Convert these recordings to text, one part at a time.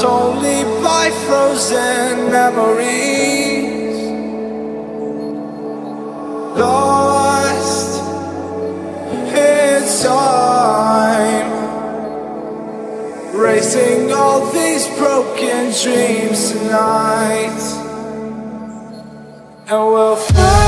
Bound only by frozen memories. Lost in time. Racing all these broken dreams tonight. And we'll fly.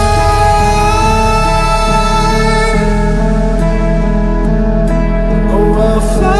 Fly.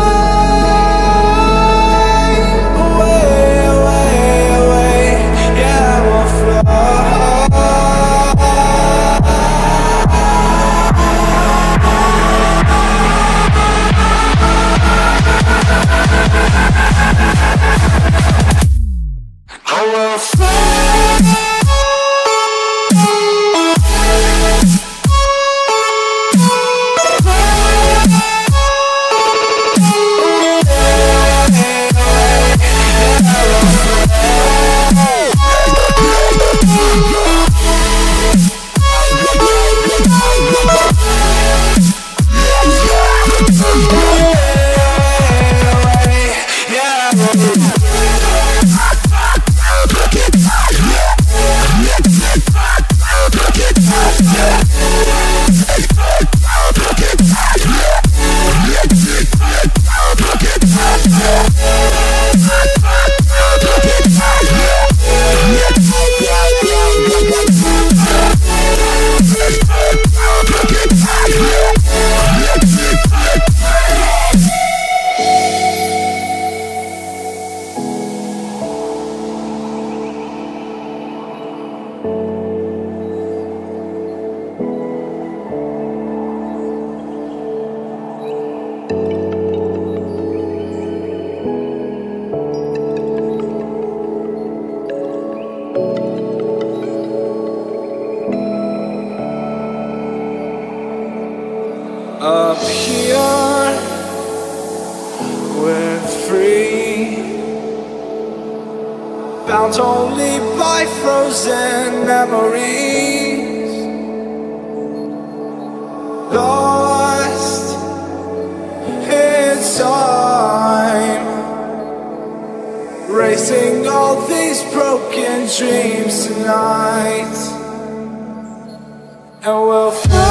Bound only by frozen memories. Lost in time. Racing all these broken dreams tonight. And we'll fly.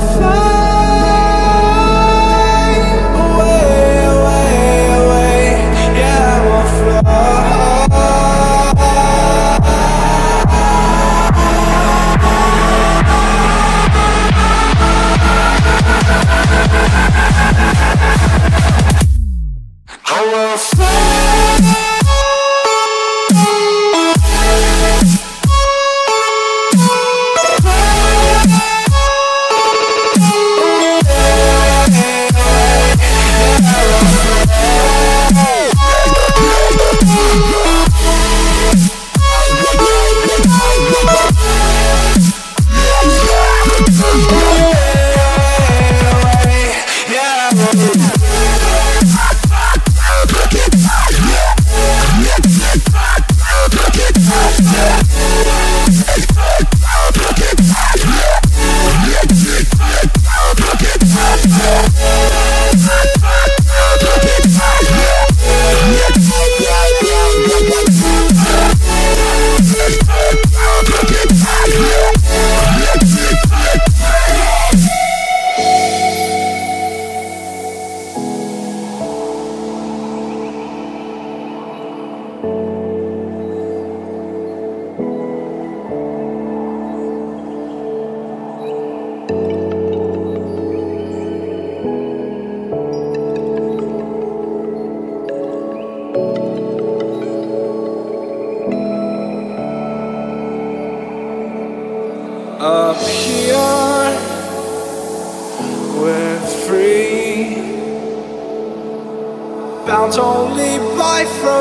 fly.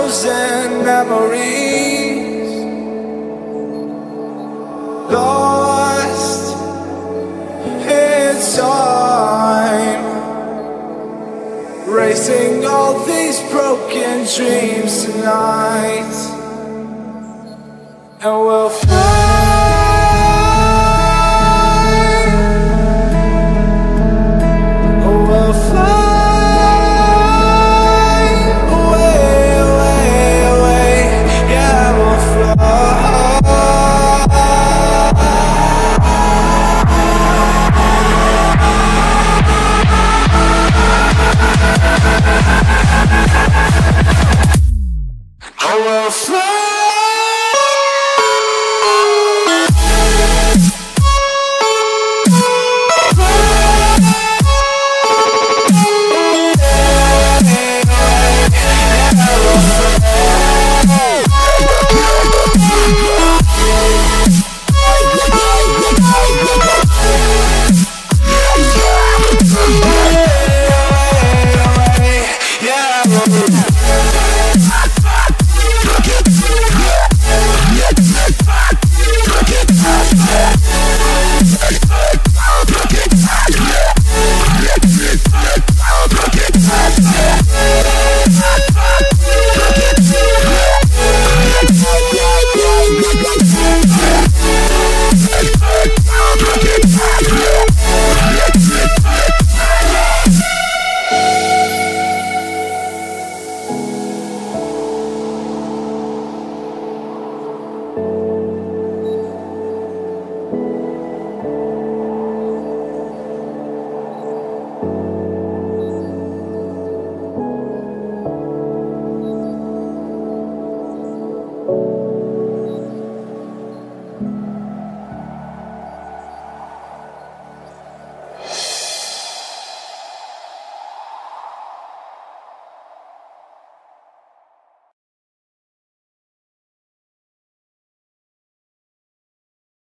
Frozen memories Lost in time Racing all these broken dreams tonight. And we'll fly